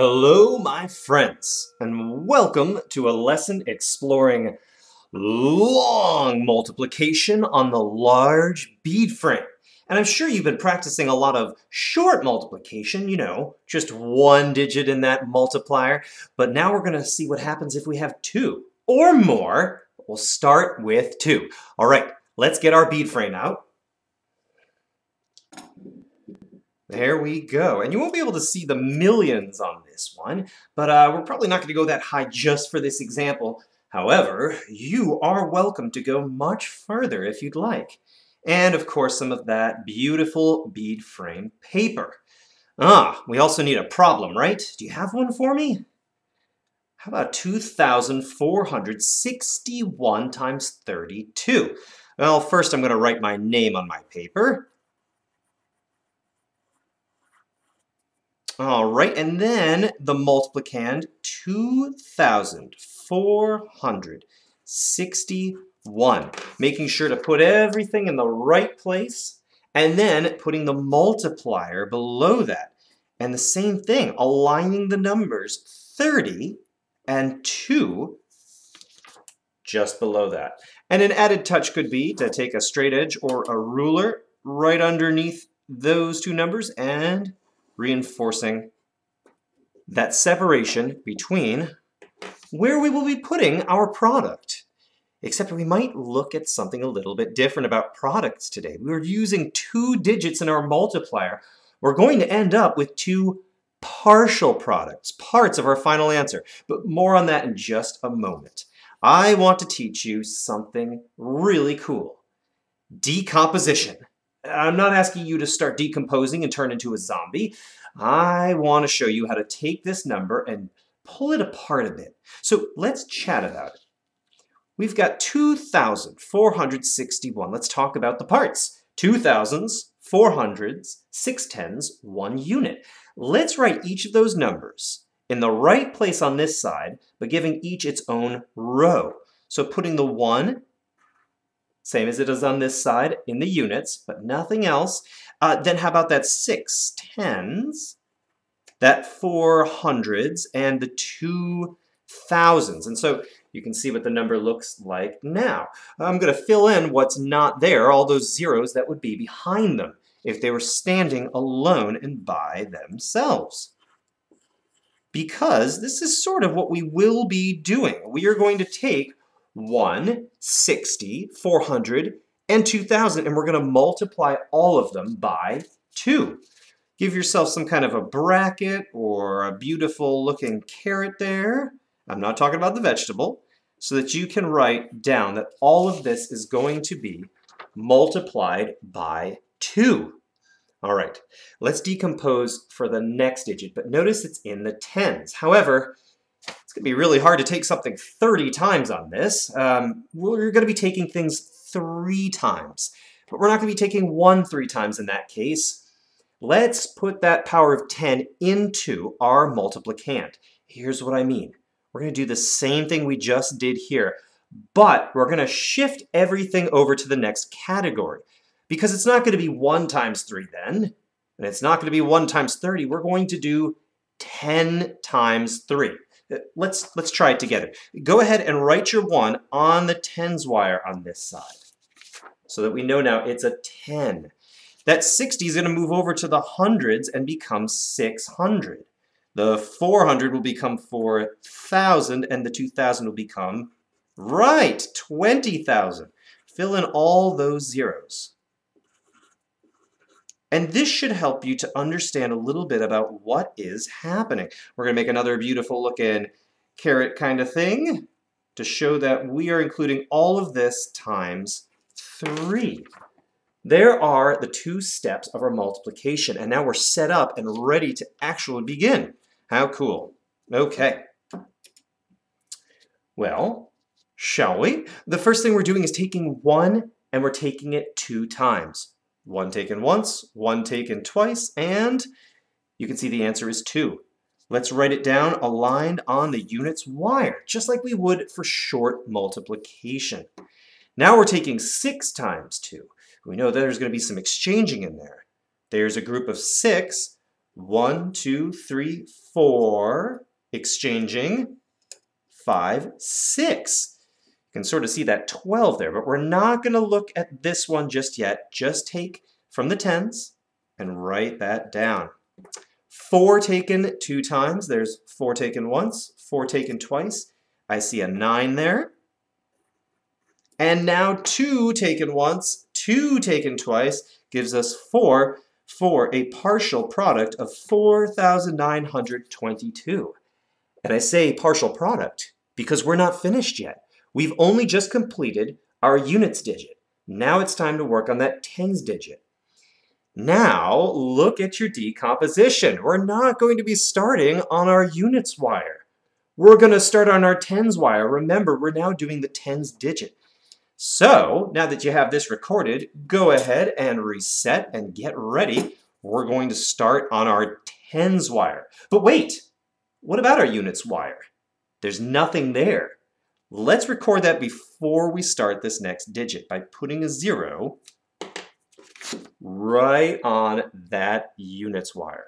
Hello, my friends, and welcome to a lesson exploring long multiplication on the large bead frame. And I'm sure you've been practicing a lot of short multiplication, you know, just one digit in that multiplier. But now we're going to see what happens if we have two or more. We'll start with two. All right, let's get our bead frame out. There we go. And you won't be able to see the millions on this one, but uh, we're probably not going to go that high just for this example. However, you are welcome to go much further if you'd like. And of course, some of that beautiful bead frame paper. Ah, we also need a problem, right? Do you have one for me? How about 2,461 times 32? Well, first I'm going to write my name on my paper. All right, and then the multiplicand, 2,461. Making sure to put everything in the right place, and then putting the multiplier below that. And the same thing, aligning the numbers 30 and 2 just below that. And an added touch could be to take a straight edge or a ruler right underneath those two numbers and reinforcing that separation between where we will be putting our product. Except we might look at something a little bit different about products today. We're using two digits in our multiplier. We're going to end up with two partial products, parts of our final answer. But more on that in just a moment. I want to teach you something really cool. Decomposition. I'm not asking you to start decomposing and turn into a zombie. I want to show you how to take this number and pull it apart a bit. So let's chat about it. We've got 2,461. Let's talk about the parts. 2,000s, 400s, 610s, one unit. Let's write each of those numbers in the right place on this side, but giving each its own row. So putting the 1 same as it is on this side in the units, but nothing else. Uh, then how about that six tens, that four hundreds, and the two thousands? And so you can see what the number looks like now. I'm going to fill in what's not there, all those zeros that would be behind them if they were standing alone and by themselves. Because this is sort of what we will be doing. We are going to take 1, 60, 400, and 2,000, and we're going to multiply all of them by 2. Give yourself some kind of a bracket or a beautiful looking caret there. I'm not talking about the vegetable. So that you can write down that all of this is going to be multiplied by 2. All right, let's decompose for the next digit, but notice it's in the tens. However, it's going to be really hard to take something 30 times on this. Um, we're going to be taking things three times, but we're not going to be taking one three times in that case. Let's put that power of 10 into our multiplicand. Here's what I mean. We're going to do the same thing we just did here, but we're going to shift everything over to the next category because it's not going to be 1 times 3 then, and it's not going to be 1 times 30. We're going to do 10 times 3. Uh, let's, let's try it together. Go ahead and write your 1 on the tens wire on this side so that we know now it's a 10. That 60 is going to move over to the hundreds and become 600. The 400 will become 4,000 and the 2,000 will become, right, 20,000. Fill in all those zeros. And this should help you to understand a little bit about what is happening. We're going to make another beautiful looking caret kind of thing to show that we are including all of this times 3. There are the two steps of our multiplication, and now we're set up and ready to actually begin. How cool. Okay. Well, shall we? The first thing we're doing is taking 1 and we're taking it two times. One taken once, one taken twice, and you can see the answer is 2. Let's write it down aligned on the units wire, just like we would for short multiplication. Now we're taking 6 times 2. We know there's going to be some exchanging in there. There's a group of 6. One, two, three, four. Exchanging. Five, six. You can sort of see that 12 there, but we're not going to look at this one just yet. Just take from the tens and write that down. Four taken two times. There's four taken once, four taken twice. I see a nine there. And now two taken once, two taken twice gives us four for a partial product of 4,922. And I say partial product because we're not finished yet. We've only just completed our units digit. Now it's time to work on that tens digit. Now look at your decomposition. We're not going to be starting on our units wire. We're going to start on our tens wire. Remember, we're now doing the tens digit. So, now that you have this recorded, go ahead and reset and get ready. We're going to start on our tens wire. But wait, what about our units wire? There's nothing there. Let's record that before we start this next digit by putting a zero right on that units wire.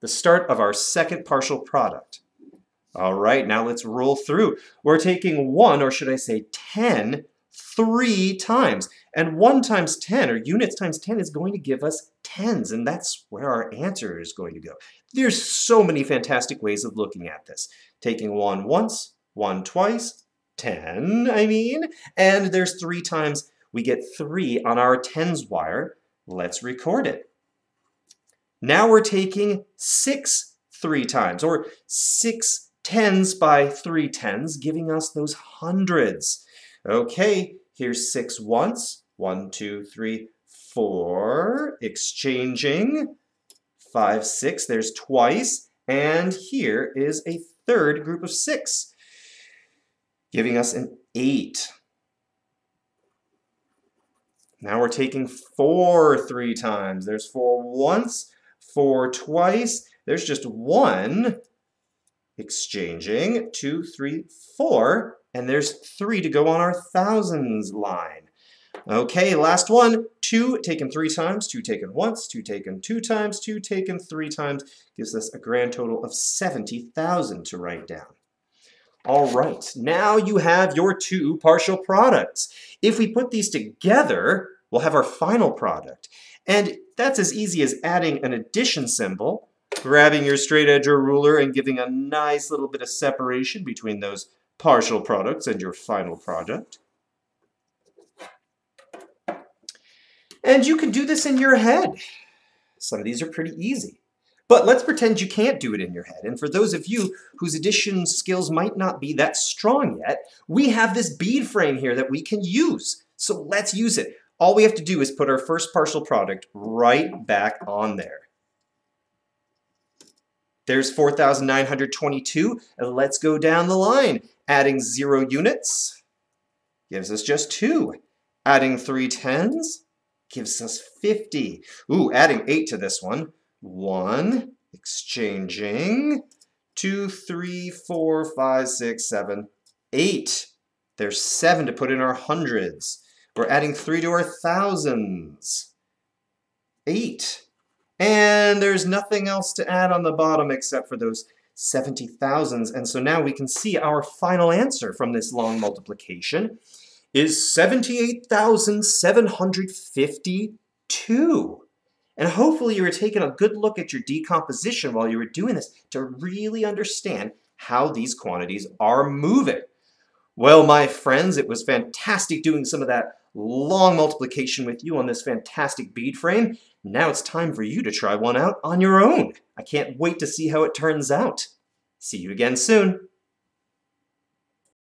The start of our second partial product. All right, now let's roll through. We're taking one, or should I say 10, three times. And 1 times 10, or units times 10, is going to give us tens, and that's where our answer is going to go. There's so many fantastic ways of looking at this. Taking 1 once, 1 twice, 10, I mean, and there's 3 times. We get 3 on our tens wire. Let's record it. Now we're taking 6 three times, or six tens by three tens, giving us those hundreds. Okay, here's six once. One, two, three, four. Exchanging. Five, six. There's twice. And here is a third group of six, giving us an eight. Now we're taking four three times. There's four once, four twice. There's just one. Exchanging, two, three, four. And there's three to go on our thousands line. Okay, last one. Two taken three times, two taken once, two taken two times, two taken three times gives us a grand total of 70,000 to write down. All right, now you have your two partial products. If we put these together, we'll have our final product. And that's as easy as adding an addition symbol, grabbing your straight edge or ruler and giving a nice little bit of separation between those partial products and your final product. And you can do this in your head. Some of these are pretty easy. But let's pretend you can't do it in your head. And for those of you whose addition skills might not be that strong yet, we have this bead frame here that we can use. So let's use it. All we have to do is put our first partial product right back on there. There's 4,922, and let's go down the line. Adding zero units gives us just two. Adding three tens gives us 50. Ooh, adding eight to this one. One, exchanging, two, three, four, five, six, seven, eight. There's seven to put in our hundreds. We're adding three to our thousands. Eight. And there's nothing else to add on the bottom except for those 70,000s. And so now we can see our final answer from this long multiplication is 78,752. And hopefully you were taking a good look at your decomposition while you were doing this to really understand how these quantities are moving. Well, my friends, it was fantastic doing some of that long multiplication with you on this fantastic bead frame. Now it's time for you to try one out on your own. I can't wait to see how it turns out. See you again soon.